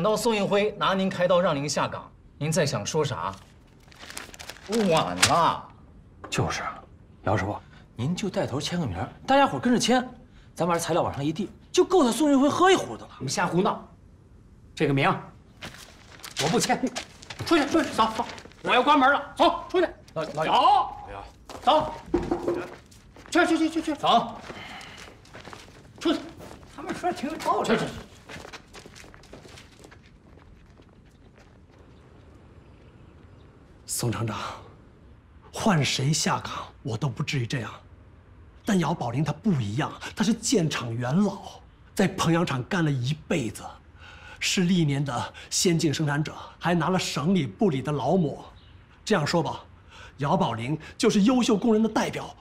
到宋运辉拿您开刀让您下岗，您再想说啥？晚了。就是啊，姚师傅，您就带头签个名，大家伙跟着签，咱把这材料往上一递，就够他宋运辉喝一壶的了。你们瞎胡闹！这个名我不签，出去，出去，走走，我要关门了，走出去，老老姚，走，去去去去去，走，出去，他们说挺有道理。去去。宋厂长，换谁下岗我都不至于这样，但姚宝林他不一样，他是建厂元老，在彭阳厂干了一辈子，是历年的先进生产者，还拿了省里部里的劳模。这样说吧，姚宝林就是优秀工人的代表，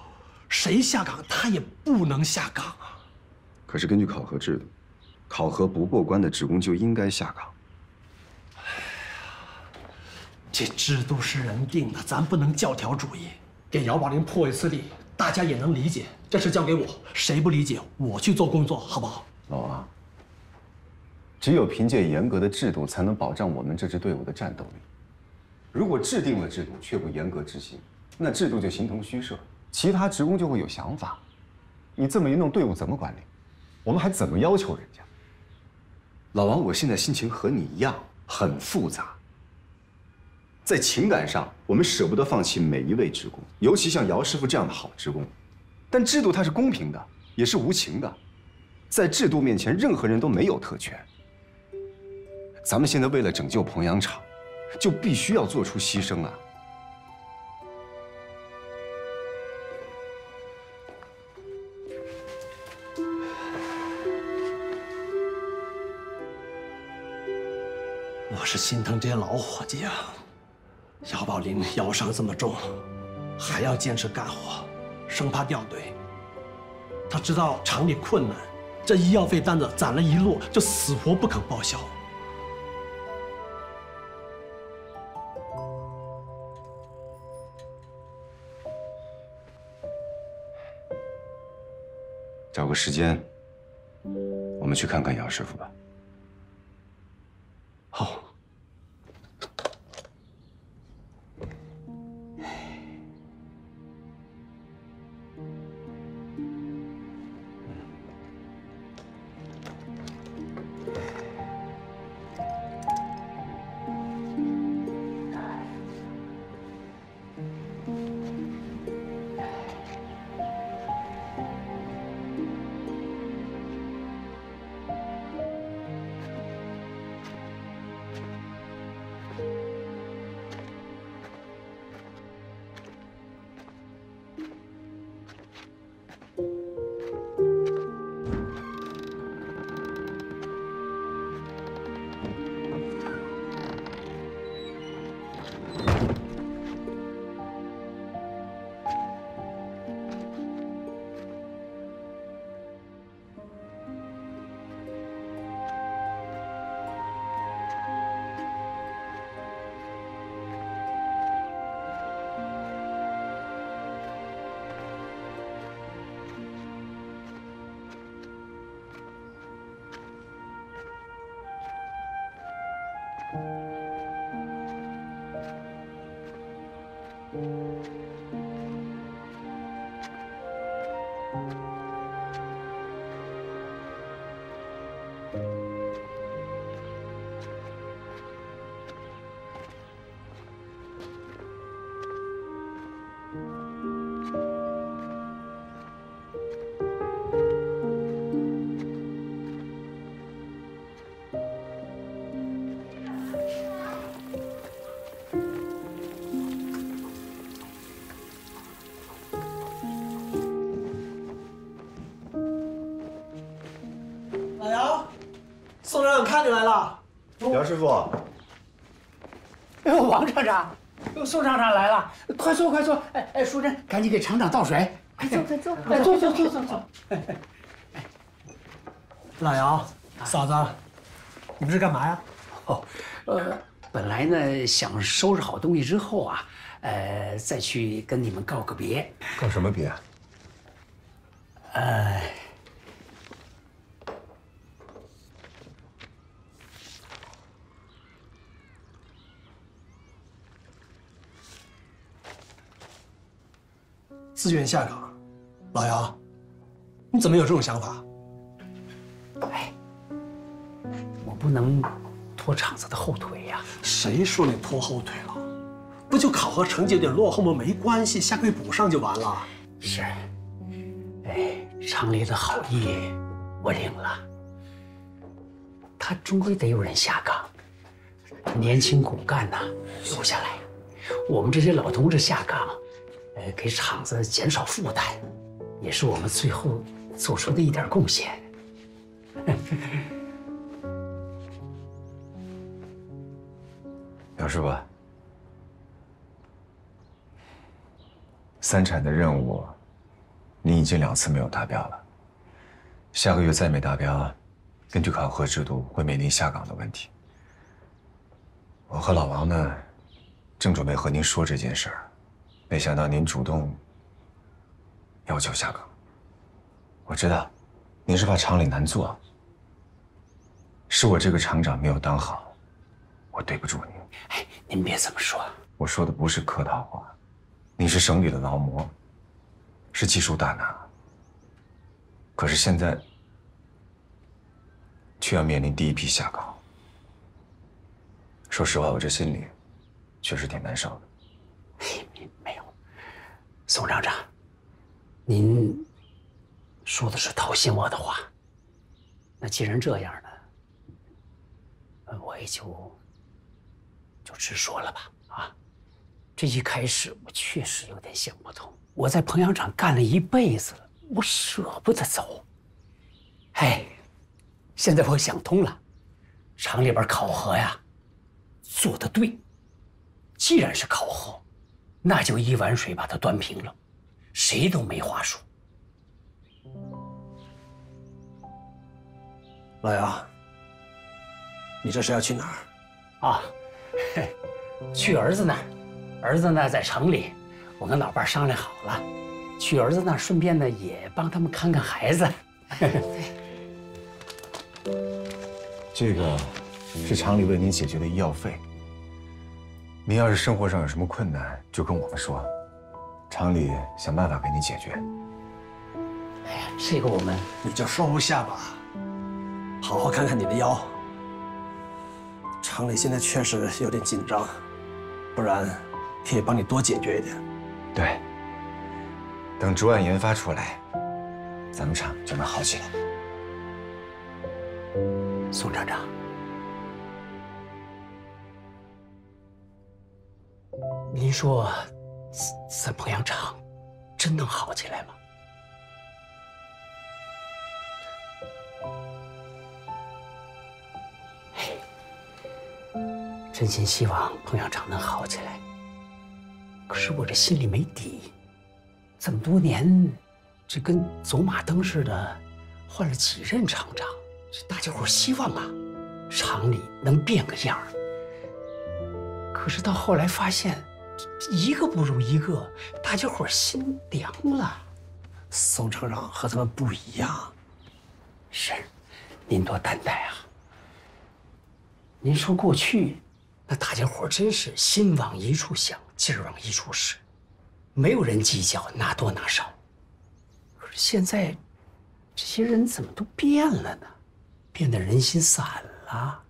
谁下岗他也不能下岗啊。可是根据考核制度，考核不过关的职工就应该下岗。这制度是人定的，咱不能教条主义。给姚宝林破一次例，大家也能理解。这事交给我，谁不理解，我去做工作，好不好？老王，只有凭借严格的制度，才能保障我们这支队伍的战斗力。如果制定了制度却不严格执行，那制度就形同虚设，其他职工就会有想法。你这么一弄，队伍怎么管理？我们还怎么要求人家？老王，我现在心情和你一样，很复杂。在情感上，我们舍不得放弃每一位职工，尤其像姚师傅这样的好职工。但制度它是公平的，也是无情的，在制度面前，任何人都没有特权。咱们现在为了拯救彭阳厂，就必须要做出牺牲啊！我是心疼这些老伙计啊。姚宝林腰伤这么重，还要坚持干活，生怕掉队。他知道厂里困难，这医药费单子攒了一摞，就死活不肯报销。找个时间，我们去看看姚师傅吧。好。宋厂长你来了。姚师傅，哎呦，王厂长，宋厂长来了，快坐快坐！哎哎，淑珍，赶紧给厂长倒水。快坐快坐，哎，坐坐坐坐坐。老姚，嫂子，你们是干嘛呀？哦，呃，本来呢想收拾好东西之后啊，呃，再去跟你们告个别。告什么别？呃，自愿下岗。老姚，你怎么有这种想法？哎，我不能拖厂子的后腿呀。谁说你拖后腿了？不就考核成绩有点落后吗？没关系，下个月补上就完了。是，哎，厂里的好意我领了。他终归得有人下岗，年轻骨干呐留下来，我们这些老同志下岗，呃，给厂子减少负担，也是我们最后做出的一点贡献。姚师傅，三产的任务，你已经两次没有达标了。下个月再没达标，根据考核制度会面临下岗的问题。我和老王呢，正准备和您说这件事儿，没想到您主动要求下岗。我知道，您是怕厂里难做，是我这个厂长没有当好，我对不住您。哎，您别这么说，我说的不是客套话，你是省里的劳模，是技术大拿，可是现在却要面临第一批下岗。说实话，我这心里确实挺难受的。没没有，宋厂长，您说的是掏心窝的话。那既然这样呢，我也就就直说了吧。啊，这一开始我确实有点想不通。我在彭阳厂干了一辈子了，我舍不得走。哎，现在我想通了，厂里边考核呀，做的对。既然是考核，那就一碗水把它端平了，谁都没话说。老姚，你这是要去哪儿？啊，嘿，去儿子那儿，儿子呢在城里，我跟老伴商量好了，去儿子那儿，顺便呢也帮他们看看孩子。这个是厂里为您解决的医药费。您要是生活上有什么困难，就跟我们说，厂里想办法给你解决。哎呀，这个我们你就收下吧，好好看看你的腰。厂里现在确实有点紧张，不然可以帮你多解决一点。对，等 dru 案研发出来，咱们厂就能好起来。宋厂长，您说，咱彭阳厂真能好起来吗？哎，真心希望彭阳厂能好起来。可是我这心里没底，这么多年，这跟走马灯似的，换了几任厂长。这大家伙希望啊，厂里能变个样。可是到后来发现，一个不如一个，大家伙心凉了。宋厂长和他们不一样，是，您多担待啊。您说过去，那大家伙真是心往一处想，劲儿往一处使，没有人计较拿多拿少。可是现在，这些人怎么都变了呢？变得人心散了，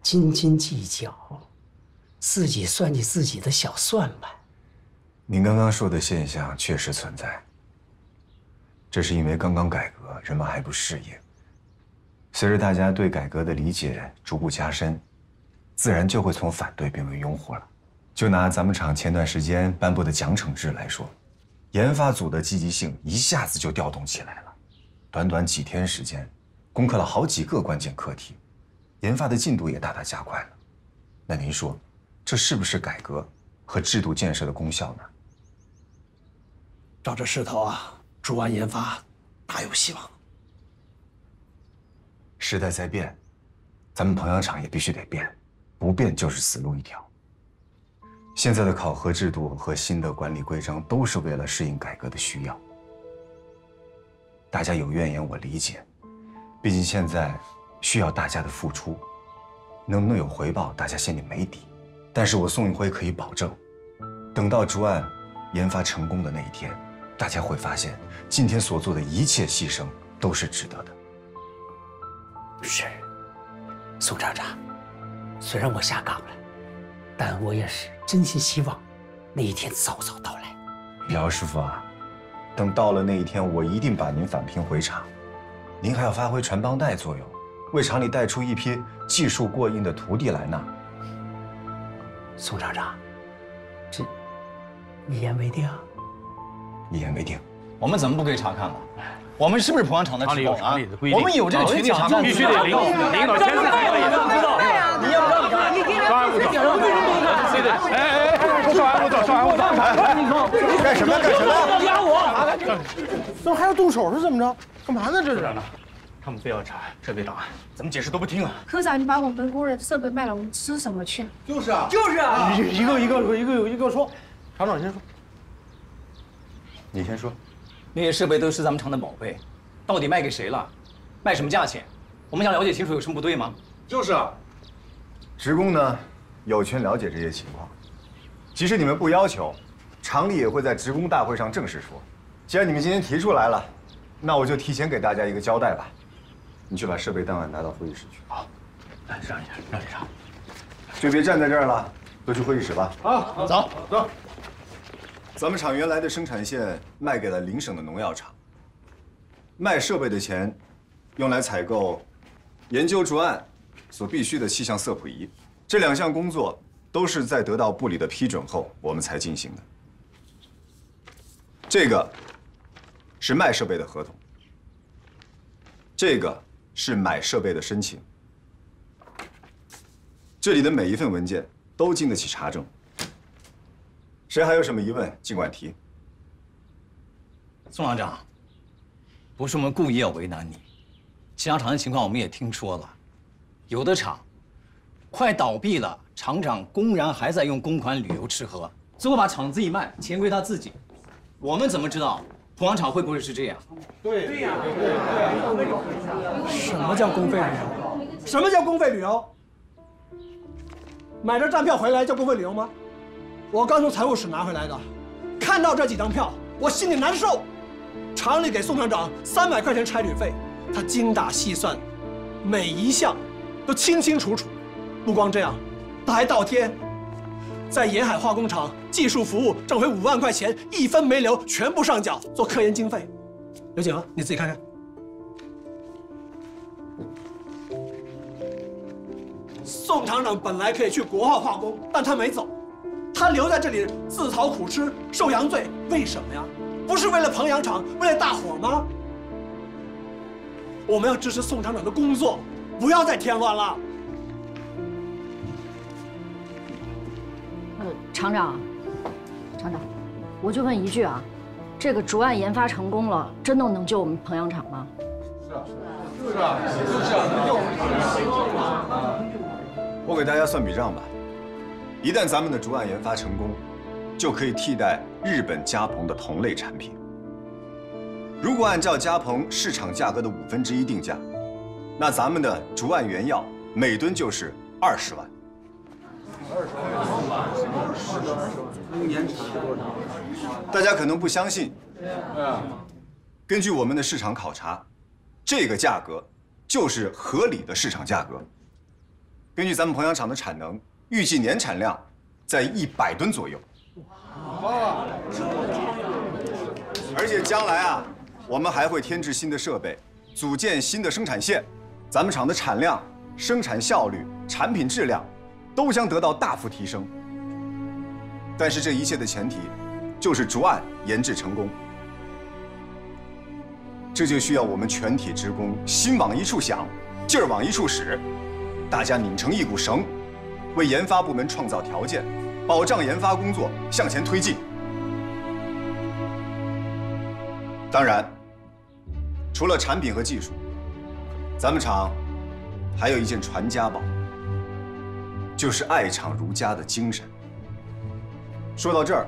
斤斤计较，自己算计自己的小算盘。您刚刚说的现象确实存在，这是因为刚刚改革，人们还不适应。随着大家对改革的理解逐步加深，自然就会从反对变为拥护了。就拿咱们厂前段时间颁布的奖惩制来说，研发组的积极性一下子就调动起来了，短短几天时间。攻克了好几个关键课题，研发的进度也大大加快了。那您说，这是不是改革和制度建设的功效呢？照这势头啊，dru 案研发大有希望。时代在变，咱们彭阳厂也必须得变，不变就是死路一条。现在的考核制度和新的管理规章都是为了适应改革的需要。大家有怨言，我理解。毕竟现在需要大家的付出，能不能有回报，大家心里没底。但是我宋运辉可以保证，等到 dru 案研发成功的那一天，大家会发现，今天所做的一切牺牲都是值得的。是，宋厂长，虽然我下岗了，但我也是真心希望那一天早早到来。姚师傅啊，等到了那一天，我一定把您返聘回厂。您还要发挥传帮带作用，为厂里带出一批技术过硬的徒弟来呢。宋厂长，这一言为定。一言为定。我们怎么不可以查看了？我们是不是濮阳厂的职工啊？我们有这个权利查看，必须得领领导签字才可以。知道？你要不要看？稍安勿躁。对对。哎哎哎！稍安勿躁，稍安勿躁。干什么？干什么？压我！怎么还要动手？是怎么着？干嘛呢？这是？他们非要查设备档案，怎么解释都不听啊！科长，你把我们工人设备卖了，我们吃什么去？就是啊，就是啊！一个一个一个一个说，厂长先说。你先说。那些设备都是咱们厂的宝贝，到底卖给谁了？卖什么价钱？我们想了解清楚，有什么不对吗？就是啊。职工呢，有权了解这些情况。即使你们不要求，厂里也会在职工大会上正式说。既然你们今天提出来了，那我就提前给大家一个交代吧。你去把设备档案拿到会议室去。好，来让一下，让一下。就别站在这儿了，都去会议室吧。好，走走。咱们厂原来的生产线卖给了邻省的农药厂，卖设备的钱用来采购研究竹案所必需的气象色谱仪，这两项工作都是在得到部里的批准后我们才进行的。这个是卖设备的合同，这个是买设备的申请，这里的每一份文件都经得起查证。谁还有什么疑问，尽管提。宋厂长，不是我们故意要为难你，其他厂的情况我们也听说了，有的厂快倒闭了，厂长公然还在用公款旅游吃喝，最后把厂子一卖，钱归他自己。我们怎么知道广场会不会是这样？对对呀，什么叫公费旅游？什么叫公费旅游？买张站票回来叫公费旅游吗？我刚从财务室拿回来的，看到这几张票，我心里难受。厂里给宋厂长三百块钱差旅费，他精打细算，每一项都清清楚楚。不光这样，他还倒贴，在沿海化工厂技术服务挣回五万块钱，一分没留，全部上缴做科研经费。刘景，你自己看看。宋厂长本来可以去国化化工，但他没走。他留在这里自讨苦吃、受洋罪，为什么呀？不是为了彭阳厂，为了大伙吗？我们要支持宋厂长的工作，不要再添乱了。厂长，厂长，我就问一句啊，这个竹案研发成功了，真的能救我们彭阳厂吗？是啊，是啊，就是啊，能救我们。我给大家算笔账吧。一旦咱们的竹案研发成功，就可以替代日本加硼的同类产品。如果按照加硼市场价格的五分之一定价，那咱们的竹案原药每吨就是二十万。年产？大家可能不相信。根据我们的市场考察，这个价格就是合理的市场价格。根据咱们彭阳厂的产能。预计年产量在一百吨左右。而且将来啊，我们还会添置新的设备，组建新的生产线，咱们厂的产量、生产效率、产品质量都将得到大幅提升。但是这一切的前提，就是竹案研制成功。这就需要我们全体职工心往一处想，劲儿往一处使，大家拧成一股绳。为研发部门创造条件，保障研发工作向前推进。当然，除了产品和技术，咱们厂还有一件传家宝，就是爱厂如家的精神。说到这儿，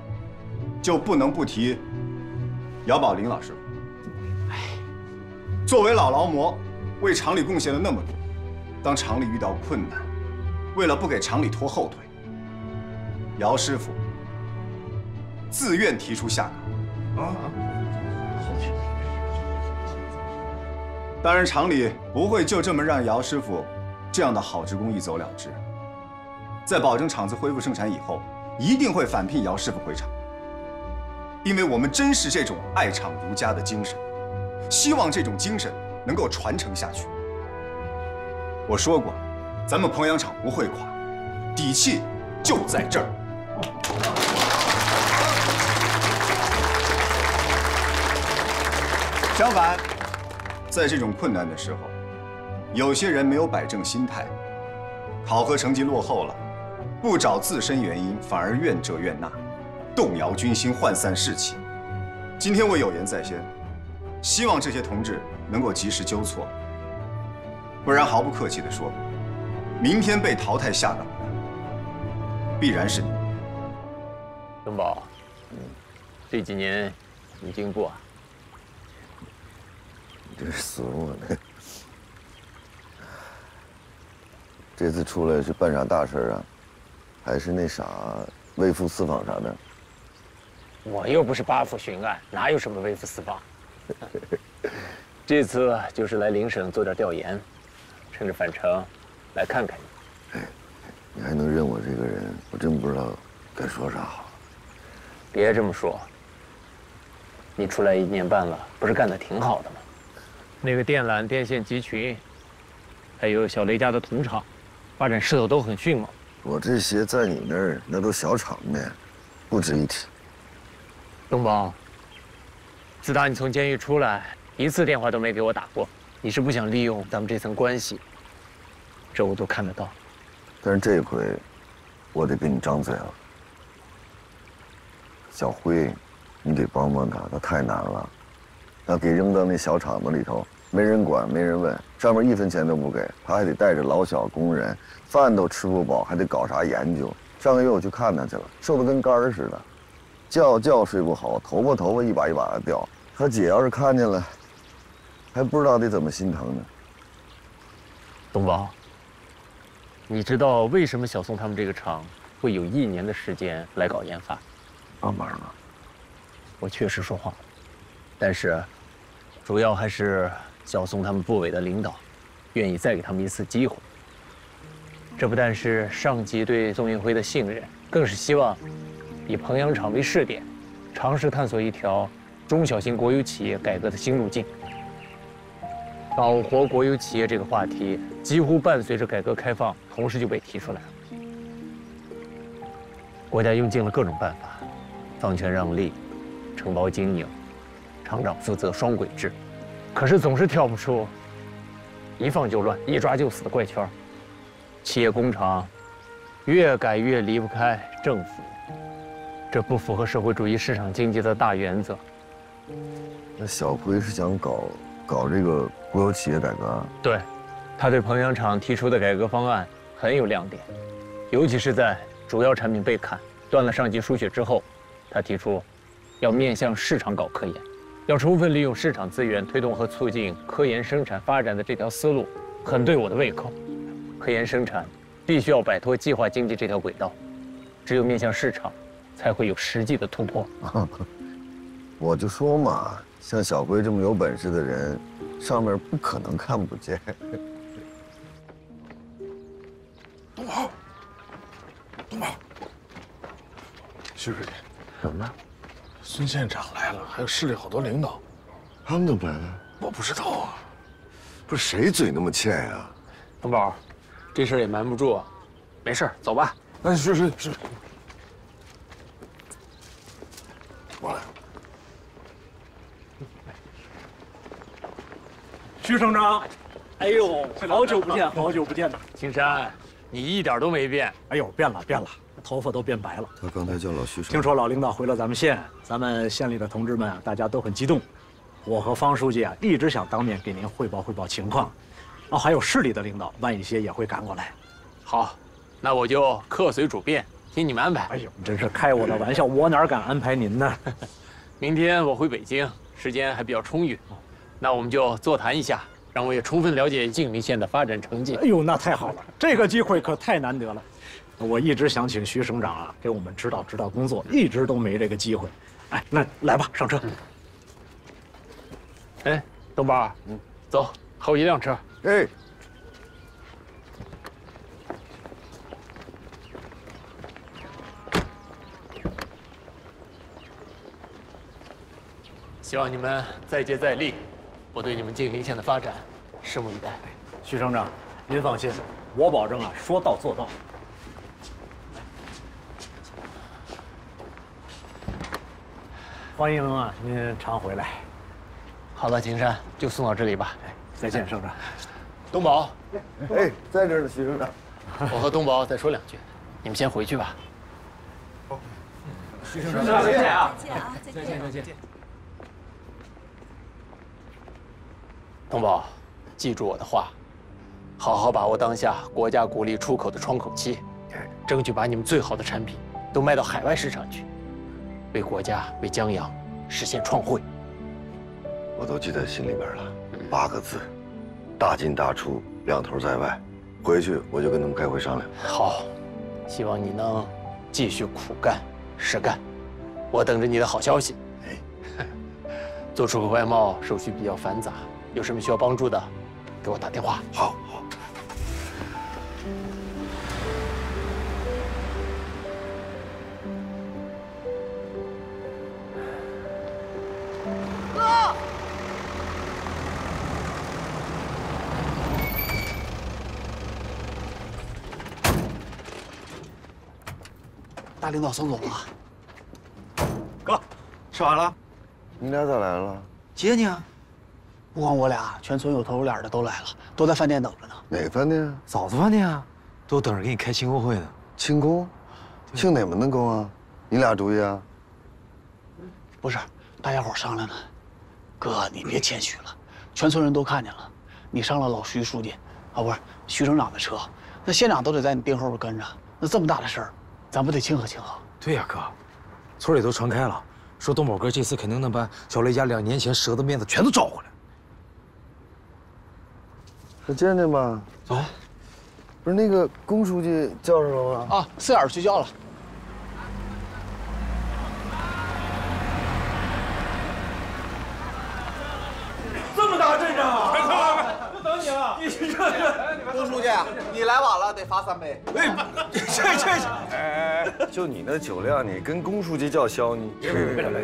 就不能不提姚宝林老师。哎，作为老劳模，为厂里贡献了那么多，当厂里遇到困难。为了不给厂里拖后腿，姚师傅自愿提出下岗。啊，当然，厂里不会就这么让姚师傅这样的好职工一走了之。在保证厂子恢复生产以后，一定会返聘姚师傅回厂，因为我们珍视这种爱厂如家的精神，希望这种精神能够传承下去。我说过，咱们彭阳厂不会垮，底气就在这儿。相反，在这种困难的时候，有些人没有摆正心态，考核成绩落后了，不找自身原因，反而怨这怨那，动摇军心，涣散士气。今天我有言在先，希望这些同志能够及时纠错，不然毫不客气地说，明天被淘汰下岗的必然是你。东宝，这几年你进步啊。这是损我呢！这次出来是办啥大事啊？还是那啥微服私访啥的？我又不是八府巡案，哪有什么微服私访？这次就是来邻省做点调研，趁着返程来看看你。哎，你还能认我这个人？我真不知道该说啥好。别这么说，你出来一年半了，不是干的挺好的吗？那个电缆、电线集群，还有小雷家的铜厂，发展势头都很迅猛。我这些在你那儿那都小场面，不值一提。东宝，自打你从监狱出来，一次电话都没给我打过。你是不想利用咱们这层关系？这我都看得到。但是这回，我得给你张嘴了。小辉，你得帮帮他，他太难了。要给扔到那小厂子里头，没人管，没人问，上面一分钱都不给，他还得带着老小工人，饭都吃不饱，还得搞啥研究？上个月我去看他去了，瘦得跟杆儿似的，觉觉睡不好，头发头发一把一把的掉。他姐要是看见了，还不知道得怎么心疼呢。东宝，你知道为什么小宋他们这个厂会有一年的时间来搞研发？帮忙了，我确实说话，但是。主要还是小宋他们部委的领导，愿意再给他们一次机会。这不但是上级对宋运辉的信任，更是希望以彭阳厂为试点，尝试探索一条中小型国有企业改革的新路径。搞活国有企业这个话题，几乎伴随着改革开放同时就被提出来了。国家用尽了各种办法，放权让利，承包经营。厂长负责双轨制，可是总是跳不出一放就乱、一抓就死的怪圈。企业工厂越改越离不开政府，这不符合社会主义市场经济的大原则。那小辉是想搞搞这个国有企业改革？对，他对彭阳厂提出的改革方案很有亮点，尤其是在主要产品被砍、断了上级输血之后，他提出要面向市场搞科研。要充分利用市场资源，推动和促进科研生产发展的这条思路，很对我的胃口。科研生产必须要摆脱计划经济这条轨道，只有面向市场，才会有实际的突破。我就说嘛，像小辉这么有本事的人，上面不可能看不见。东宝，东宝，徐书记，怎么了？孙县长来了，还有市里好多领导，他们怎么来了？我不知道啊。不是谁嘴那么欠呀？东宝，这事儿也瞒不住，没事走吧。哎，是是是。我来。徐省长，哎呦，好久不见，好久不见呐！青山，你一点都没变。哎呦，变了，变了。头发都变白了。他刚才叫老徐。听说老领导回了咱们县，咱们县里的同志们啊，大家都很激动。我和方书记啊，一直想当面给您汇报汇报情况。哦，还有市里的领导，万一些也会赶过来。好，那我就客随主便，听你们安排。哎呦，你真是开我的玩笑，我哪敢安排您呢？明天我回北京，时间还比较充裕，那我们就座谈一下，让我也充分了解静陵县的发展成绩。哎呦，那太好了，这个机会可太难得了。我一直想请徐省长啊给我们指导指导工作，一直都没这个机会。哎，那来吧，上车。哎，东宝，嗯，走，后一辆车。哎，希望你们再接再厉，我对你们晋陵县的发展拭目以待。徐省长，您放心，我保证啊，说到做到。欢迎啊，您常回来。好了，金山就送到这里吧。再见，省长。东宝，哎，在这儿呢，徐省长。我和东宝再说两句，你们先回去吧。好徐省长，再见啊！再见啊！再见再见。东宝，记住我的话，好好把握当下国家鼓励出口的窗口期，争取把你们最好的产品都卖到海外市场去，为国家、为江阳实现创汇。我都记在心里边了，八个字：大进大出，两头在外。回去我就跟他们开会商量。好，希望你能继续苦干实干，我等着你的好消息。哎，做出口外贸手续比较繁杂，有什么需要帮助的，给我打电话。好，好。大领导送走了。哥，吃完了？你俩咋来了？接你啊！不光我俩，全村有头有脸的都来了，都在饭店等着呢。哪个饭店？嫂子饭店啊，都等着给你开庆功会呢。庆功？庆哪门的功啊？你俩主意啊？不是，大家伙商量呢。哥，你别谦虚了，全村人都看见了，你上了老徐书记，啊不是徐省长的车，那县长都得在你腚后边跟着。那这么大的事儿，咱不得庆贺庆贺？对呀，哥，村里都传开了，说东宝哥这次肯定能把小雷家两年前折的面子全都找回来。那见见吧。走。不是那个龚书记叫上了吗？啊，四眼去叫了。这么大阵仗啊！快快快，就等你了。你这这，龚书记，你来晚了，得罚三杯。哎，这这这，哎哎，就你那酒量，你跟龚书记叫嚣，你别别别别！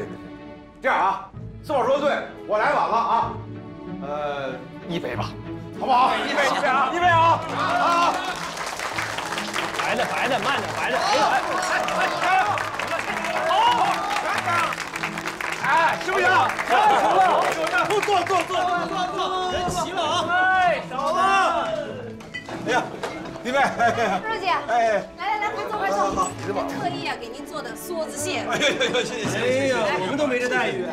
这样啊，四宝说的对，我来晚了啊。呃，一杯吧，好不好？一杯一杯啊，一杯啊！啊！白的白的，慢点，白的。哎呦，加油！好，哎，行不行？行了，坐坐坐坐坐坐，哎呀，弟妹，朱书记，哎，来来来，快坐快坐。特意啊给您做的梭子蟹。哎呦呦，谢谢谢谢。哎呀，我们都没这待遇。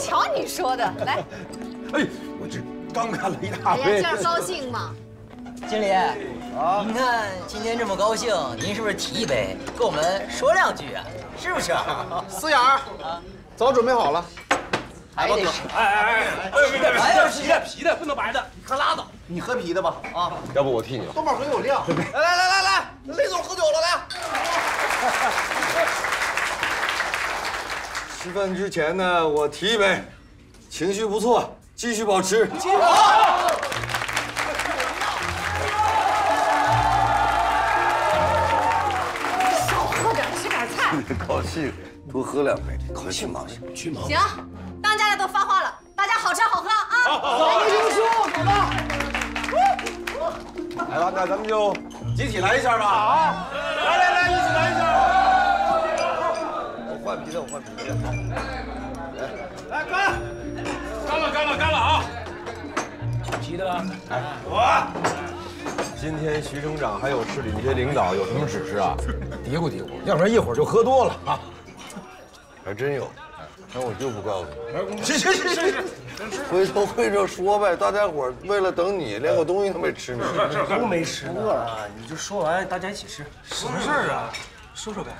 瞧你说的，来。哎，我这刚干了一大杯。哎呀，这样高兴吗？经理，啊，您看今天这么高兴，您是不是提一杯，跟我们说两句啊？是不是？四眼儿，早准备好了。还得是，哎哎哎，哎，还要啤的皮的，不能白的，你可拉倒。你喝啤的吧，啊，要不我替你吧。东宝很有量。来来来来来，雷总喝酒了，来。吃饭之前呢，我提一杯，情绪不错，继续保持。好。少喝点，吃点菜。高兴，多喝两杯。高兴高兴，去忙。行，都发话了，大家好吃好喝啊！好，优秀，走吧。来吧，那咱们就集体来一下吧。好，来来来，一起来一下。我换啤的，我换啤的。来干，干了干了干了啊！皮的，哎，我。今天徐省长还有市里那些领导有什么指示啊？嘀咕嘀咕，要不然一会儿就喝多了啊。还真有，但我就不告诉你。行行行行行，回头会就说呗。大家伙为了等你，连个东西都没吃呢。都没吃呢啊！你就说完，大家一起吃。什么事儿啊？说说呗。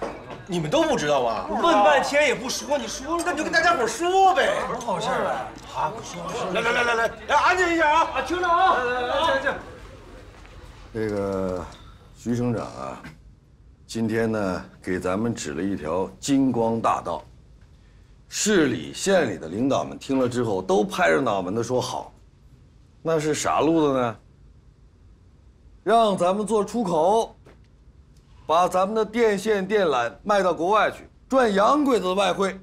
你们都不知道啊？问半天也不说，你说那就跟大家伙说呗。什么好事啊？啊，说说。来来来来来，来安静一下啊！啊，听着啊！来来来，静静。这个徐省长啊，今天呢给咱们指了一条金光大道，市里县里的领导们听了之后都拍着脑门子说好。那是啥路子呢？让咱们做出口，把咱们的电线电缆卖到国外去，赚洋鬼子的外汇。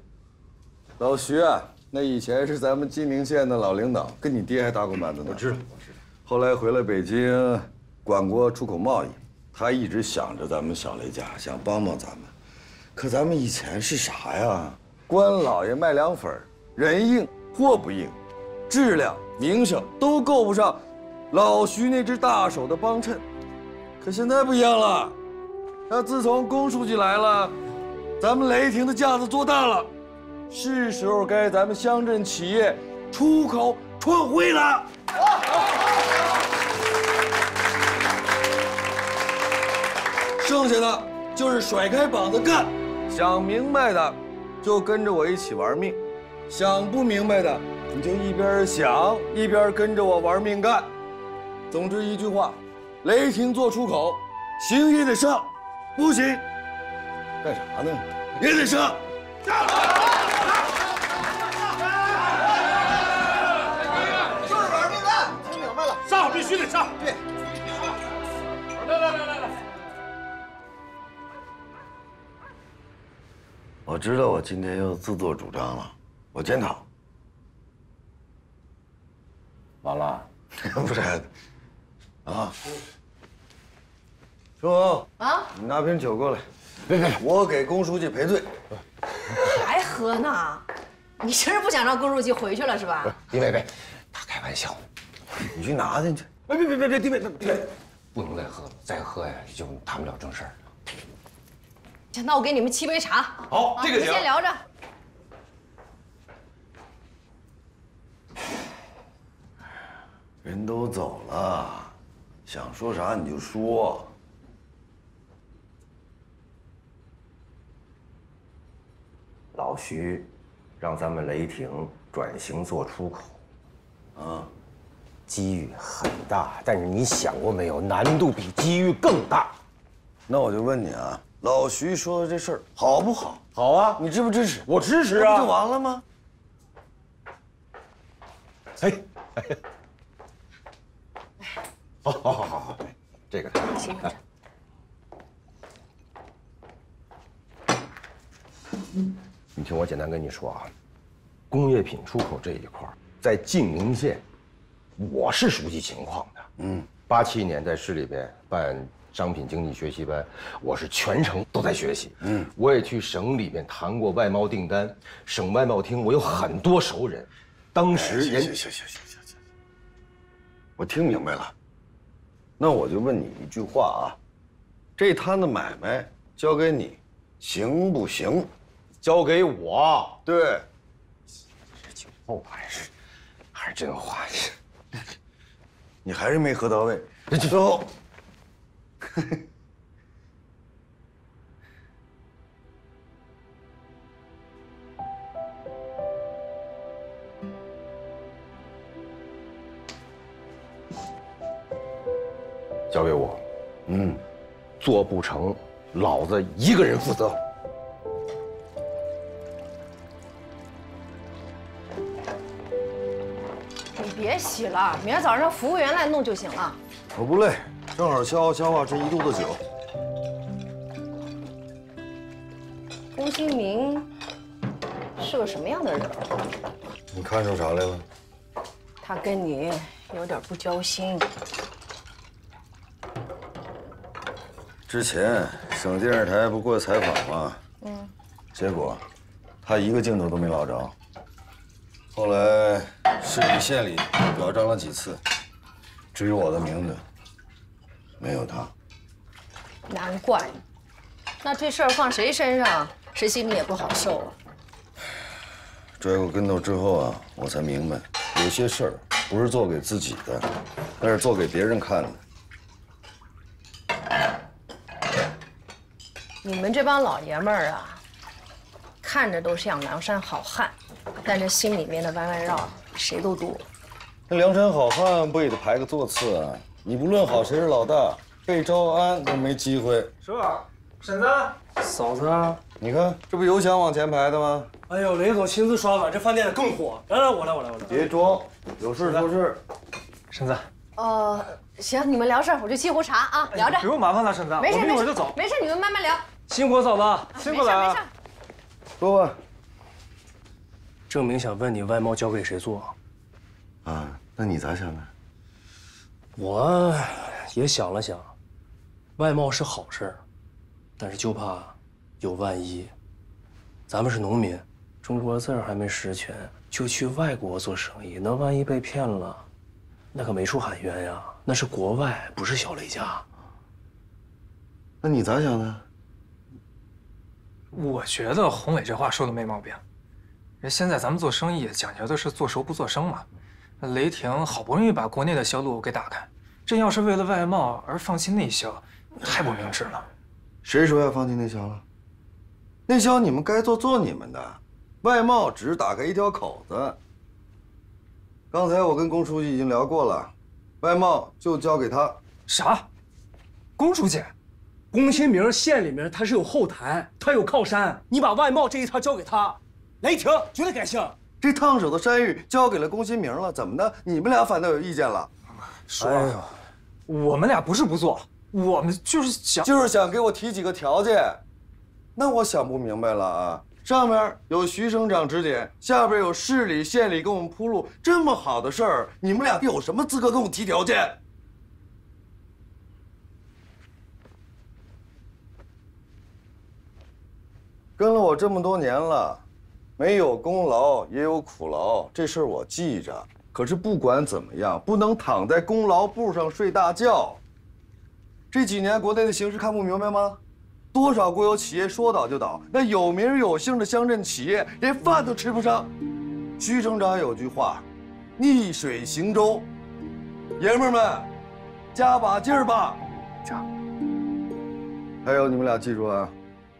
老徐啊，那以前是咱们金陵县的老领导，跟你爹还搭过班子呢。我知道，我知道。后来回了北京，管过出口贸易，他一直想着咱们小雷家，想帮帮咱们。可咱们以前是啥呀？官老爷卖凉粉，人硬货不硬，质量、名声都够不上老徐那只大手的帮衬。可现在不一样了，那自从龚书记来了，咱们雷霆的架子做大了，是时候该咱们乡镇企业出口创汇了。剩下的就是甩开膀子干，想明白的就跟着我一起玩命，想不明白的你就一边想一边跟着我玩命干。总之一句话，雷霆做出口，行也得上，不行干啥呢？也得上。就是玩命干，听明白了？上，必须得上。对。来来来来我知道我今天又自作主张了，我检讨。完了，不是，啊，春红啊，你拿瓶酒过来。别别，我给龚书记赔罪。还喝呢？你这是不想让龚书记回去了是吧？丁薇薇，他开玩笑，你去拿进去。别别别别别，丁薇丁薇，不能再喝了，再喝呀就谈不了正事儿。行，那我给你们沏杯茶。好这个行先聊着。人都走了，想说啥你就说。老徐，让咱们雷霆转型做出口，啊，机遇很大，但是你想过没有，难度比机遇更大。那我就问你啊，老徐说的这事儿好不好？好啊，你支不支持？我支持啊，那不就完了吗？哎，好好好好好，这个行。你听我简单跟你说啊，工业品出口这一块，在晋宁县，我是熟悉情况的。嗯，八七年在市里边办商品经济学习班，我是全程都在学习。嗯，我也去省里面谈过外贸订单，省外贸厅我有很多熟人。当时人哎行行行行行行，我听明白了。那我就问你一句话啊，这摊子买卖交给你，行不行？交给我？对。这酒后还是还是真话？你还是没喝到位。最后，交给我。嗯，做不成，老子一个人负责。你别洗了，明儿早上服务员来弄就行了。我不累，正好消化消化这一肚子酒。龚新明是个什么样的人？你看出啥来了？他跟你有点不交心。之前省电视台不过来采访吗？嗯，结果他一个镜头都没捞着。后来市里县里表彰了几次，至于我的名字，没有他。难怪。那这事儿放谁身上，谁心里也不好受啊。摔过跟头之后啊，我才明白，有些事儿不是做给自己的，那是做给别人看的。你们这帮老爷们儿啊，看着都像梁山好汉，但这心里面的弯弯绕谁都多。那梁山好汉不也得排个座次啊？你不论好谁是老大，被招安都没机会。是，婶子，嫂子，你看，这不有想往前排的吗？哎呦，雷总亲自刷碗，这饭店更火。来来，我来，我来，我来。别装，有事说事。婶子，哦，行，你们聊事儿，我去沏壶茶啊，聊着。不用麻烦了，婶子，没事我一会儿就走。没事，你们慢慢聊。辛苦嫂子，辛苦了。没事说吧。郑明想问你外贸交给谁做？啊，那你咋想的？我也想了想，外贸是好事儿，但是就怕有万一。咱们是农民，中国字儿还没识全，就去外国做生意，那万一被骗了，那可没处喊冤呀。那是国外，不是小雷家。那你咋想的？我觉得宏伟这话说的没毛病。人现在咱们做生意讲究的是做熟不做生嘛。雷霆好不容易把国内的销路给打开，这要是为了外贸而放弃内销，太不明智了。谁说要放弃内销了？内销你们该做做你们的，外贸只是打开一条口子。刚才我跟龚书记已经聊过了，外贸就交给他。啥？龚书记？龚新明县里面他是有后台，他有靠山，你把外贸这一套交给他，雷霆绝对改姓。这烫手的山芋交给了龚新明了，怎么的？你们俩反倒有意见了？说，我们俩不是不做，我们就是想，就是想给我提几个条件。那我想不明白了啊！上面有徐省长指点，下边有市里县里给我们铺路，这么好的事儿，你们俩有什么资格跟我提条件？跟了我这么多年了。没有功劳也有苦劳，这事儿我记着。可是不管怎么样，不能躺在功劳簿上睡大觉。这几年国内的形势看不明白吗？多少国有企业说倒就倒，那有名有姓的乡镇企业连饭都吃不上。徐省长有句话：“逆水行舟。”爷们儿们，加把劲儿吧！加。还有你们俩记住啊！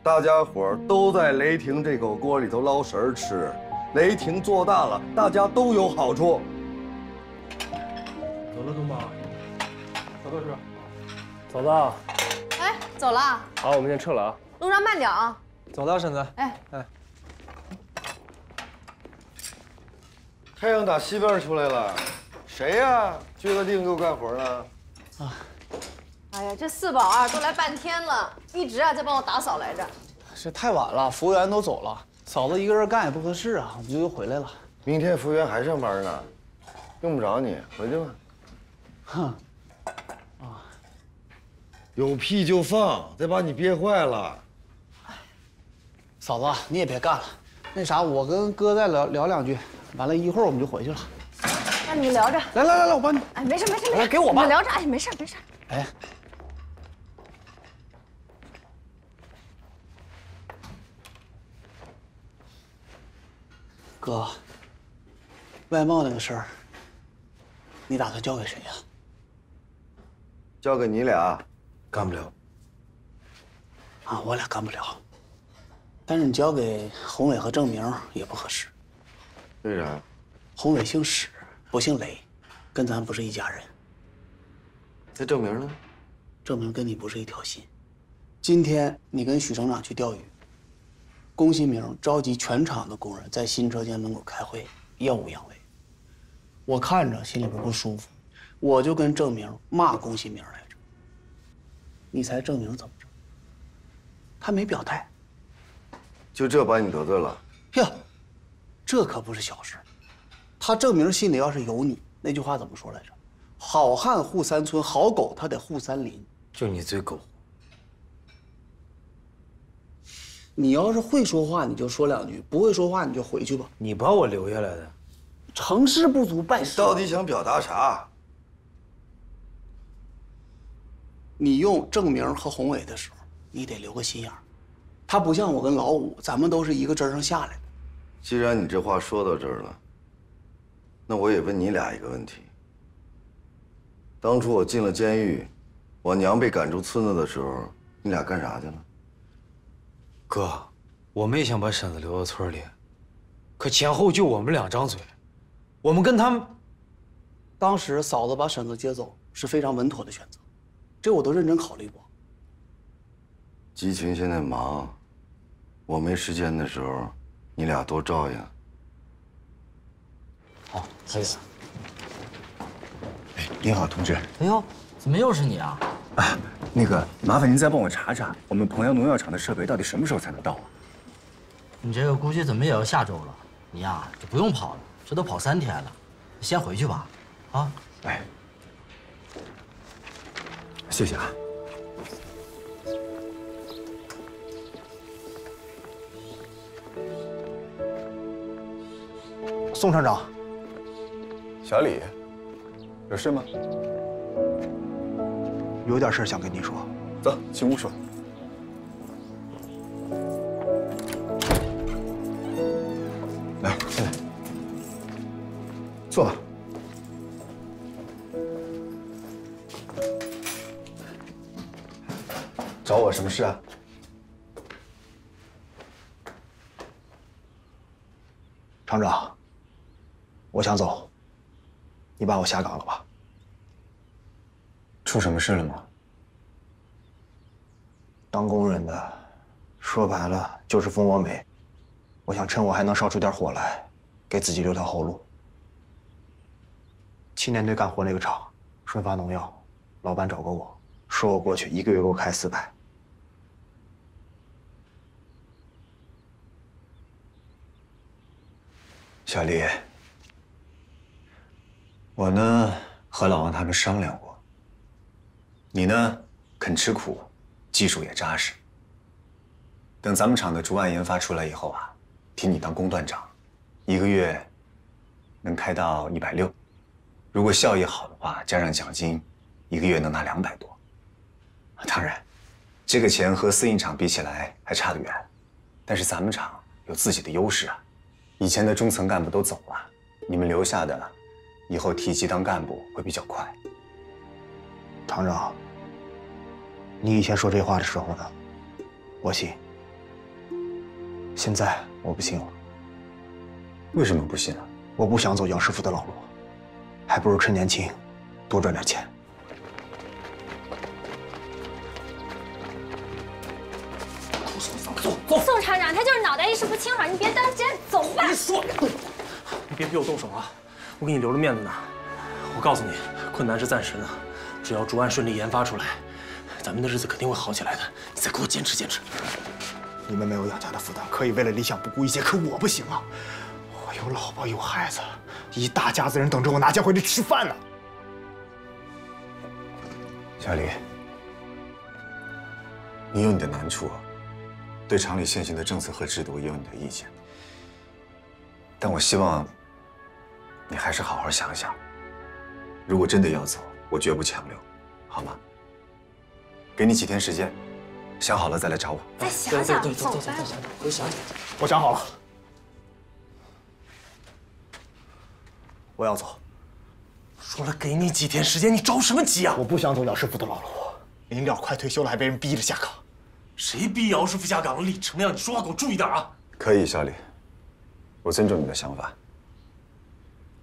大家伙儿都在雷霆这口锅里头捞食儿吃，雷霆做大了，大家都有好处。走了，东宝。走了，是吧？嫂子。哎，走了。好，我们先撤了啊。路上慢点啊。走了，婶子。哎哎。太阳打西边出来了，谁呀？撅个腚给我干活呢？啊。哎呀，这四宝啊，都来半天了，一直啊在帮我打扫来着。这太晚了，服务员都走了，嫂子一个人干也不合适啊，我们就又回来了。明天服务员还上班呢，用不着你，回去吧。哼，啊，有屁就放，再把你憋坏了。嫂子，你也别干了，那啥，我跟哥再聊聊两句，完了一会儿我们就回去了。那你们聊着。来来来来，我帮你。哎，没事没事没事，来给我吧。聊着，哎，没事没事。哎。哥，外贸那个事儿，你打算交给谁呀？交给你俩，干不了。啊，我俩干不了。但是你交给宏伟和郑明也不合适。为啥？宏伟姓史，不姓雷，跟咱不是一家人。那郑明呢？郑明跟你不是一条心。今天你跟许省长去钓鱼。龚新明召集全厂的工人在新车间门口开会，耀武扬威。我看着心里边不舒服，我就跟郑明骂龚新明来着。你猜郑明怎么着？他没表态。就这把你得罪了？呀，这可不是小事。他郑明心里要是有你，那句话怎么说来着？好汉护三村，好狗他得护三邻。就你最狗。你要是会说话，你就说两句；不会说话，你就回去吧。你把我留下来的，成事不足败事。到底想表达啥？你用郑明和宏伟的时候，你得留个心眼儿。他不像我跟老五，咱们都是一个针上下来的。既然你这话说到这儿了，那我也问你俩一个问题：当初我进了监狱，我娘被赶出村子的时候，你俩干啥去了？哥，我们也想把婶子留到村里，可前后就我们两张嘴，我们跟他们……当时嫂子把婶子接走是非常稳妥的选择，这我都认真考虑过。激情现在忙，我没时间的时候，你俩多照应。好，可以。哎，你好，同志。哎呦，怎么又是你啊？啊，那个，麻烦您再帮我查查，我们彭阳农药厂的设备到底什么时候才能到啊？你这个估计怎么也要下周了。你呀，就不用跑了，这都跑三天了，先回去吧。啊，哎，谢谢啊。宋厂长，小李，有事吗？有点事想跟你说。走进屋说。来，进来，坐吧。找我什么事啊？厂长，我想走，你把我下岗了吧。出什么事了吗？当工人的，说白了就是蜂窝煤。我想趁我还能烧出点火来，给自己留条后路。青年队干活那个厂，顺发农药，老板找过我，说我过去一个月给我开四百。小李，我呢和老王他们商量过，你呢肯吃苦，技术也扎实。等咱们厂的竹案研发出来以后啊，提你当工段长，一个月能开到一百六，如果效益好的话，加上奖金，一个月能拿两百多。当然，这个钱和私营厂比起来还差得远，但是咱们厂有自己的优势啊。以前的中层干部都走了，你们留下的，以后提级当干部会比较快。厂长，你以前说这话的时候呢，我信。现在我不信了。为什么不信啊？我不想走姚师傅的老路，还不如趁年轻，多赚点钱。走走，宋厂长，他就是脑袋一时不清爽，你别当真，走吧。你说，你别逼我动手啊！我给你留着面子呢。我告诉你，困难是暂时的，只要竹案顺利研发出来，咱们的日子肯定会好起来的。你再给我坚持坚持。你们没有养家的负担，可以为了理想不顾一切，可我不行啊！我有老婆有孩子，一大家子人等着我拿钱回去吃饭呢。小李，你有你的难处。对厂里现行的政策和制度也有你的意见，但我希望你还是好好想想。如果真的要走，我绝不强留，好吗？给你几天时间，想好了再来找我。再想想，走走走走，再想想。我想好了，我要走。说了给你几天时间，你着什么急啊？我不想走姚师傅的老路，临了快退休了，还被人逼着下岗。谁逼姚师傅下岗了？李成亮，你说话给我注意点啊！可以，小李，我尊重你的想法。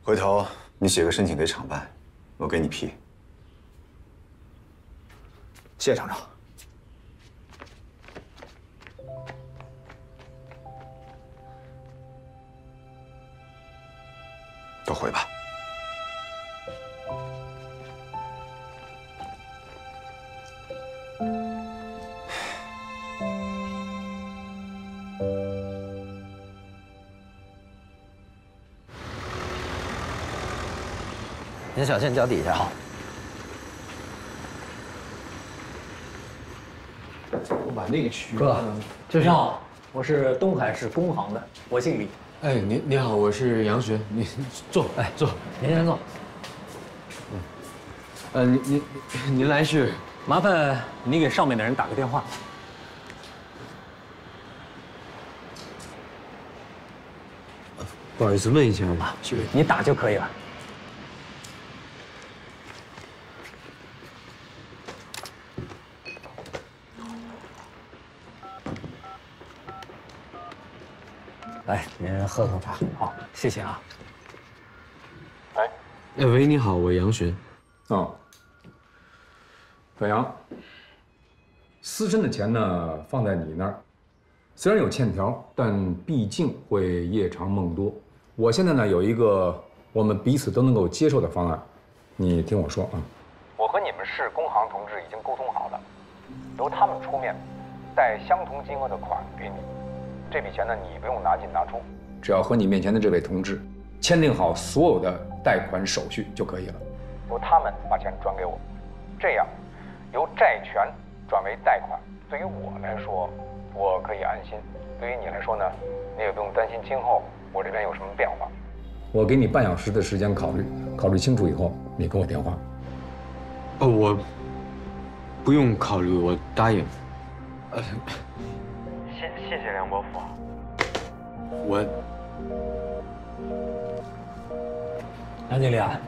回头你写个申请给厂办，我给你批。谢谢厂长。都回吧。您小心脚底下。好。我把那个区域。哥，就像我是东海市工行的，我姓李。哎，您您好，我是杨巡，您坐，哎坐，您先坐。嗯，呃，您您您来是？麻烦你给上面的人打个电话。不好意思，问一下啊，你打就可以了。来，您喝口茶。好，谢谢啊。哎，哎喂，你好，我杨巡。哦。小杨，私生的钱呢放在你那儿，虽然有欠条，但毕竟会夜长梦多。我现在呢有一个我们彼此都能够接受的方案，你听我说啊。我和你们市工行同志已经沟通好了，由他们出面，贷相同金额的款给你。这笔钱呢，你不用拿进拿出，只要和你面前的这位同志签订好所有的贷款手续就可以了。由他们把钱转给我，这样由债权转为贷款，对于我来说，我可以安心；对于你来说呢，你也不用担心今后我这边有什么变化。我给你半小时的时间考虑，考虑清楚以后，你给我电话。哦，我不用考虑，我答应。呃，谢谢谢梁伯父。我，梁经理啊，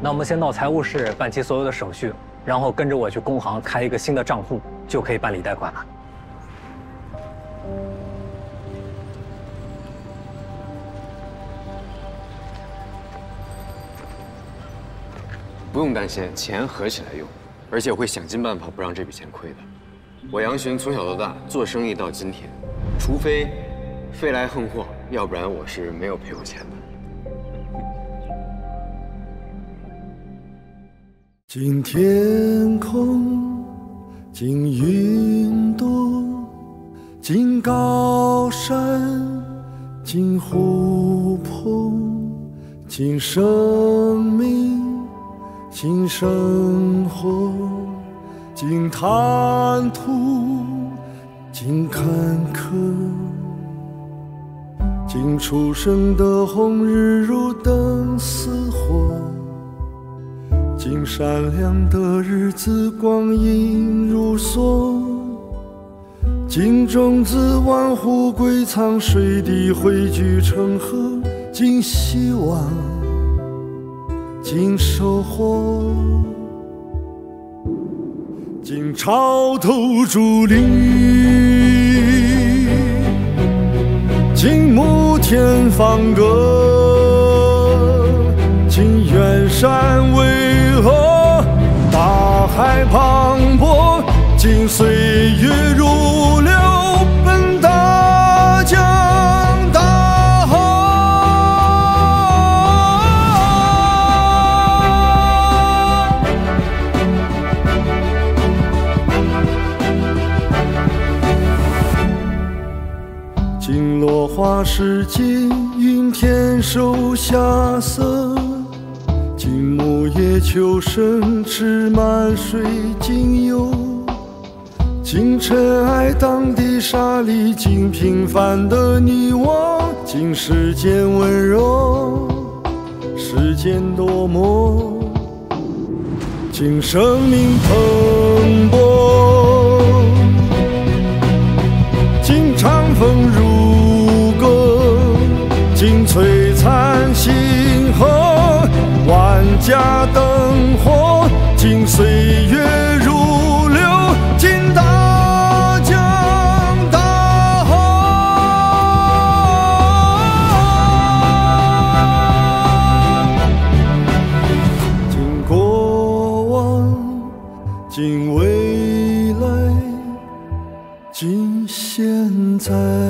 那我们先到财务室办齐所有的手续，然后跟着我去工行开一个新的账户，就可以办理贷款了。不用担心，钱合起来用，而且我会想尽办法不让这笔钱亏的。我杨巡从小到大做生意到今天，除非飞来横祸，要不然我是没有赔过钱的。今天空，今云朵，今高山，今湖泊，今生命，今生活，今坦途，尽坎坷，尽初升的红日如灯似火。尽闪亮的日子，光阴如梭；尽种子万户归藏，水滴汇聚成河；尽希望，尽收获；今潮头伫立；今沐天放歌；今远山巍峨。大海磅礴，今岁月收霞色。今木叶秋深，池满水晶幽。今尘埃荡涤沙砾，今平凡的你我，今世间温柔，世间多么，今生命蓬勃，尽璀璨星河。万家灯火，尽岁月如流，尽大江大河，今过往，尽未来，尽现在。